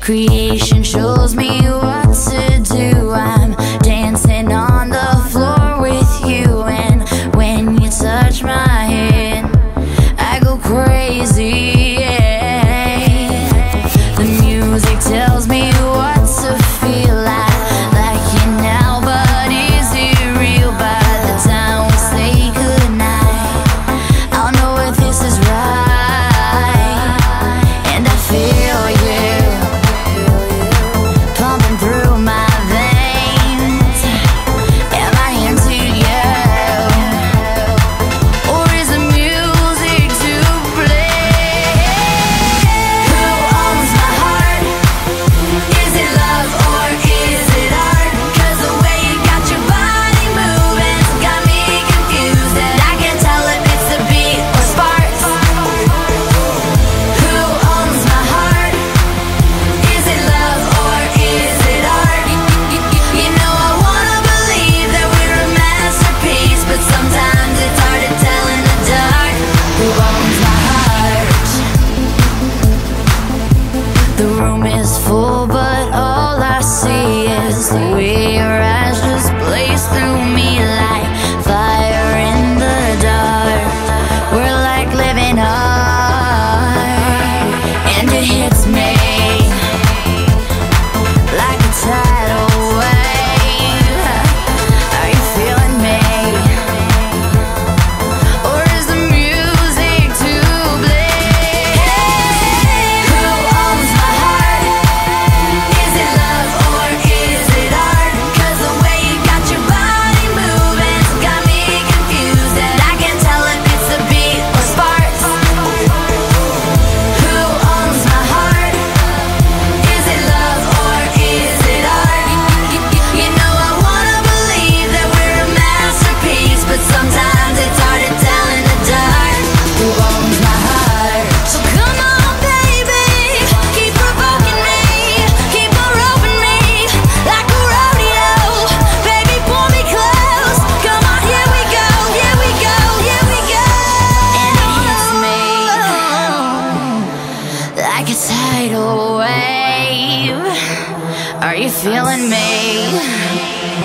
Creation shows me what to do. I'm The room is full, but all I see is the way your eyes. Like a tidal wave Are you feeling me?